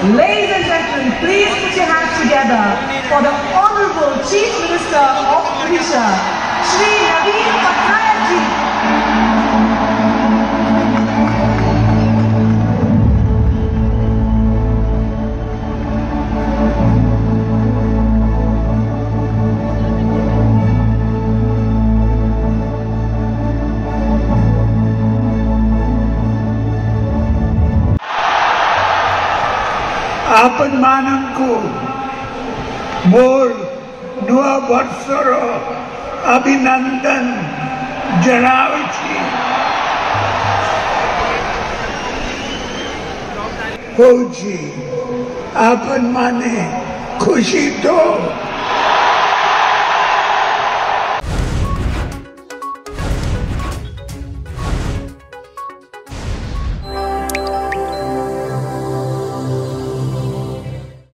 Ladies and gentlemen, please put your hands together for the Honorable Chief Minister of Odisha, Shri Naveen ଆପଣମାନଙ୍କୁ ମୋର ନୂଆ ବର୍ଷର ଅଭିନନ୍ଦନ ଜଣାଉଛି ହଉଛି ଆପଣମାନେ ଖୁସି ତ